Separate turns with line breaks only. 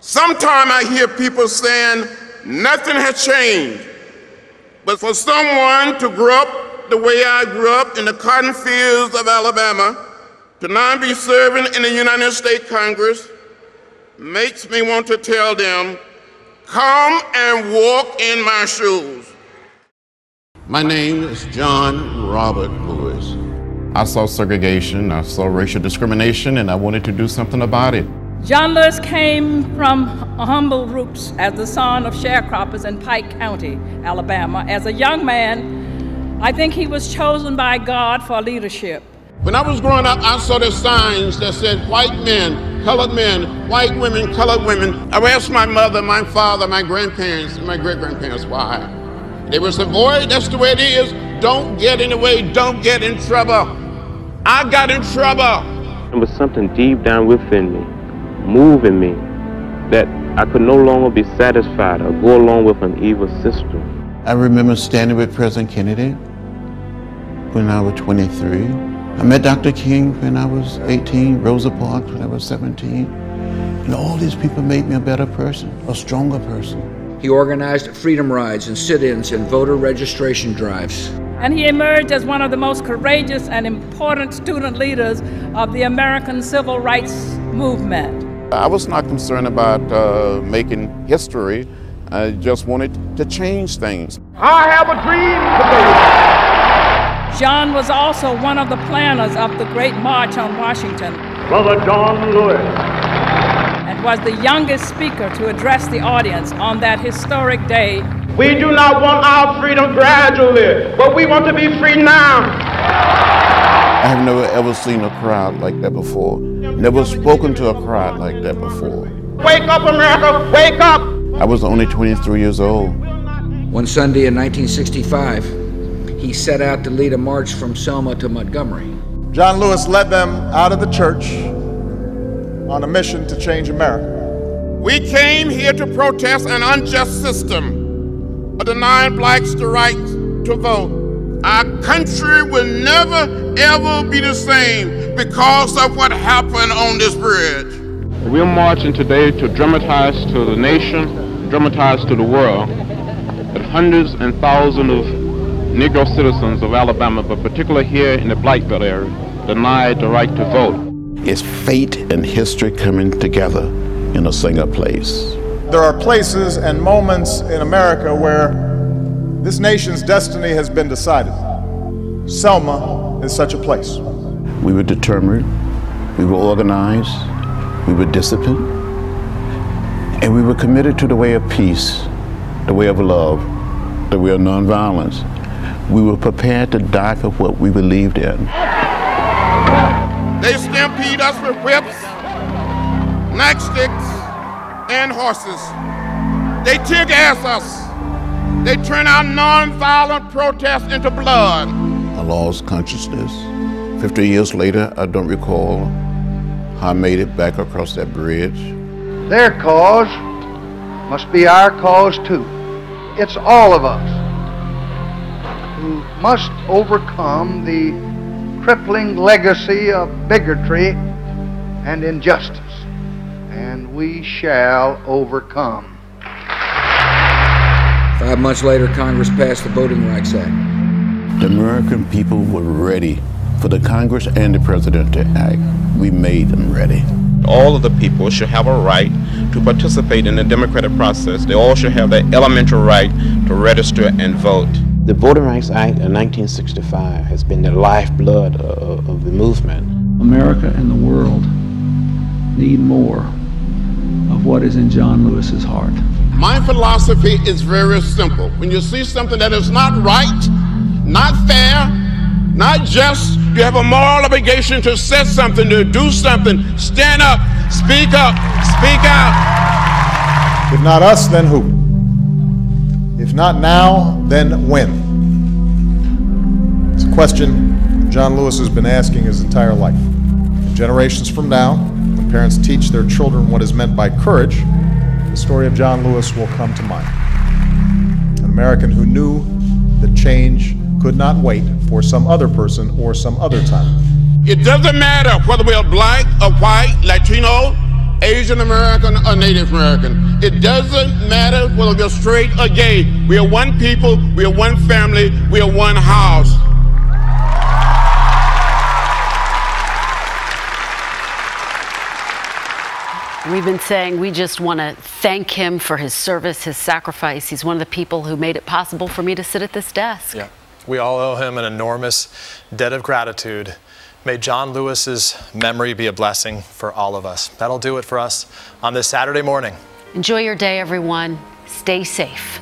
Sometimes I hear people saying nothing has changed. But for someone to grow up the way I grew up in the cotton fields of Alabama, to now be serving in the United States Congress, makes me want to tell them, come and walk in my shoes.
My name is John Robert Lewis. I saw segregation, I saw racial discrimination, and I wanted to do something about it.
John Lewis came from humble roots as the son of sharecroppers in Pike County, Alabama. As a young man, I think he was chosen by God for leadership.
When I was growing up, I saw the signs that said white men, colored men, white women, colored women. I asked my mother, my father, my grandparents, my great grandparents why. They would say, Boy, that's the way it is. Don't get in the way, don't get in trouble. I got in trouble.
It was something deep down within me, moving me, that I could no longer be satisfied or go along with an evil system.
I remember standing with President Kennedy when I was 23. I met Dr. King when I was 18, Rosa Parks when I was 17. And all these people made me a better person, a stronger person.
He organized freedom rides and sit ins and voter registration drives.
And he emerged as one of the most courageous and important student leaders of the American civil rights movement.
I was not concerned about uh, making history. I just wanted to change things.
I have a dream
today. John was also one of the planners of the Great March on Washington.
Brother John Lewis.
And was the youngest speaker to address the audience on that historic day
we do not want our freedom gradually, but we want to be free now.
I have never ever seen a crowd like that before. Never spoken to a crowd like that before.
Wake up, America! Wake up!
I was only 23 years old.
One Sunday in 1965, he set out to lead a march from Selma to Montgomery.
John Lewis led them out of the church on a mission to change America.
We came here to protest an unjust system of denying blacks the right to vote. Our country will never, ever be the same because of what happened on this bridge.
We're marching today to dramatize to the nation, dramatize to the world, that hundreds and thousands of Negro citizens of Alabama, but particularly here in the Black Belt area, denied the right to vote.
It's fate and history coming together in a single place
there are places and moments in America where this nation's destiny has been decided. Selma is such a place.
We were determined, we were organized, we were disciplined, and we were committed to the way of peace, the way of love, the way of nonviolence. We were prepared to die for what we believed in.
They stampede us with whips, nightsticks, and horses. They tear gas us. They turn our nonviolent protest into blood.
I lost consciousness. 50 years later, I don't recall how I made it back across that bridge.
Their cause must be our cause too. It's all of us who must overcome the crippling legacy of bigotry and injustice and we shall overcome.
Five months later, Congress passed the Voting Rights Act.
The American people were ready for the Congress and the President to act. We made them ready.
All of the people should have a right to participate in the democratic process. They all should have that elementary right to register and vote.
The Voting Rights Act of 1965 has been the lifeblood of, of the movement.
America and the world need more of what is in John Lewis's heart.
My philosophy is very simple. When you see something that is not right, not fair, not just, you have a moral obligation to say something, to do something. Stand up, speak up, speak out.
If not us, then who? If not now, then when? It's a question John Lewis has been asking his entire life. Generations from now, when parents teach their children what is meant by courage, the story of John Lewis will come to mind. An American who knew that change could not wait for some other person or some other time.
It doesn't matter whether we're black or white, Latino, Asian American, or Native American. It doesn't matter whether we're straight or gay. We are one people, we are one family, we are one house.
We've been saying we just want to thank him for his service, his sacrifice. He's one of the people who made it possible for me to sit at this desk.
Yeah. We all owe him an enormous debt of gratitude. May John Lewis's memory be a blessing for all of us. That'll do it for us on this Saturday morning.
Enjoy your day, everyone. Stay safe.